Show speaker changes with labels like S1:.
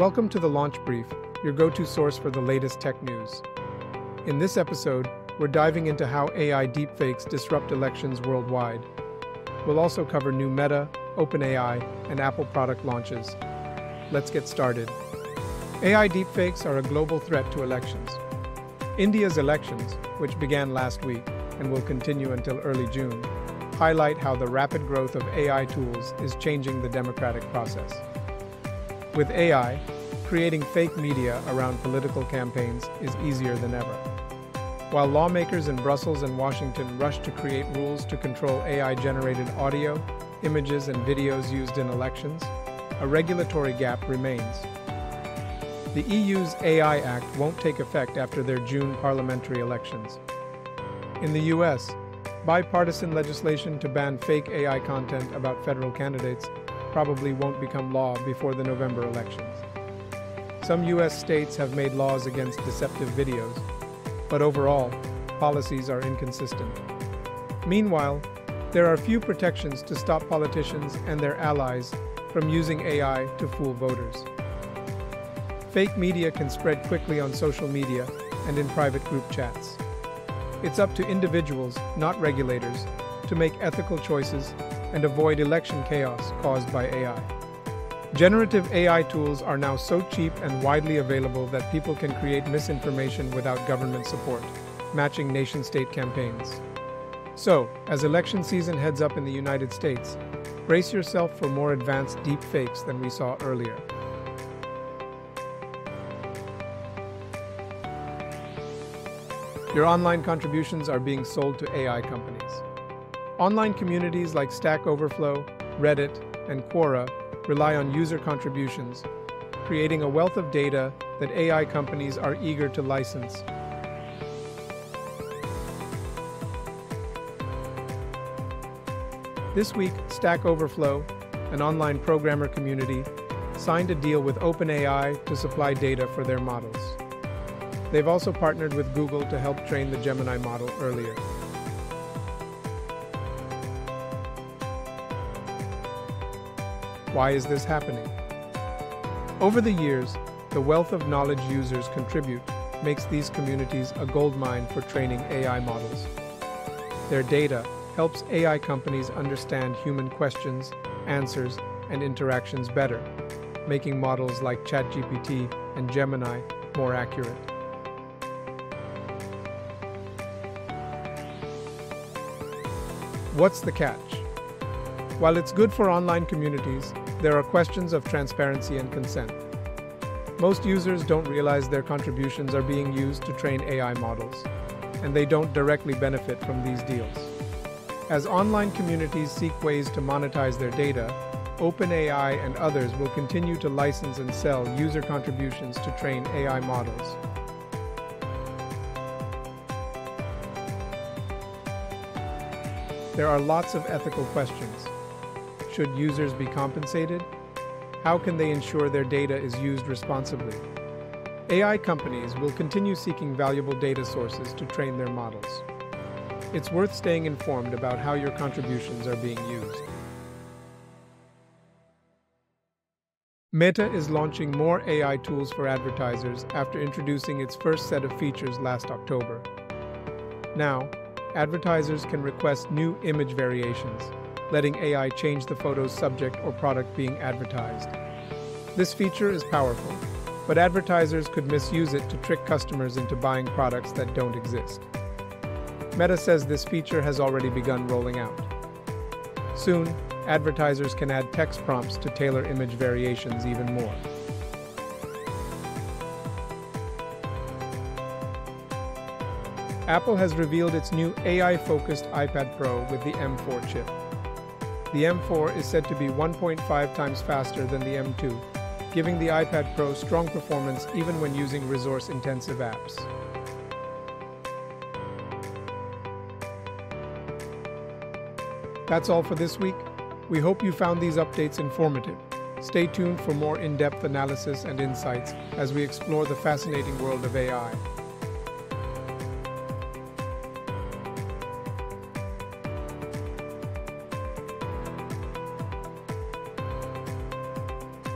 S1: Welcome to the Launch Brief, your go to source for the latest tech news. In this episode, we're diving into how AI deepfakes disrupt elections worldwide. We'll also cover new Meta, OpenAI, and Apple product launches. Let's get started. AI deepfakes are a global threat to elections. India's elections, which began last week and will continue until early June, highlight how the rapid growth of AI tools is changing the democratic process. With AI, creating fake media around political campaigns is easier than ever. While lawmakers in Brussels and Washington rush to create rules to control AI generated audio, images, and videos used in elections, a regulatory gap remains. The EU's AI Act won't take effect after their June parliamentary elections. In the US, Bipartisan legislation to ban fake AI content about federal candidates probably won't become law before the November elections. Some U.S. states have made laws against deceptive videos, but overall, policies are inconsistent. Meanwhile, there are few protections to stop politicians and their allies from using AI to fool voters. Fake media can spread quickly on social media and in private group chats. It's up to individuals, not regulators, to make ethical choices and avoid election chaos caused by AI. Generative AI tools are now so cheap and widely available that people can create misinformation without government support, matching nation state campaigns. So, as election season heads up in the United States, brace yourself for more advanced deep fakes than we saw earlier. Your online contributions are being sold to AI companies. Online communities like Stack Overflow, Reddit, and Quora rely on user contributions, creating a wealth of data that AI companies are eager to license. This week, Stack Overflow, an online programmer community, signed a deal with OpenAI to supply data for their models. They've also partnered with Google to help train the Gemini model earlier. Why is this happening? Over the years, the wealth of knowledge users contribute makes these communities a goldmine for training AI models. Their data helps AI companies understand human questions, answers, and interactions better, making models like ChatGPT and Gemini more accurate. What's the catch? While it's good for online communities, there are questions of transparency and consent. Most users don't realize their contributions are being used to train AI models, and they don't directly benefit from these deals. As online communities seek ways to monetize their data, OpenAI and others will continue to license and sell user contributions to train AI models. There are lots of ethical questions. Should users be compensated? How can they ensure their data is used responsibly? AI companies will continue seeking valuable data sources to train their models. It's worth staying informed about how your contributions are being used. Meta is launching more AI tools for advertisers after introducing its first set of features last October. Now, advertisers can request new image variations, letting AI change the photo's subject or product being advertised. This feature is powerful, but advertisers could misuse it to trick customers into buying products that don't exist. Meta says this feature has already begun rolling out. Soon, advertisers can add text prompts to tailor image variations even more. Apple has revealed its new AI-focused iPad Pro with the M4 chip. The M4 is said to be 1.5 times faster than the M2, giving the iPad Pro strong performance even when using resource-intensive apps. That's all for this week. We hope you found these updates informative. Stay tuned for more in-depth analysis and insights as we explore the fascinating world of AI.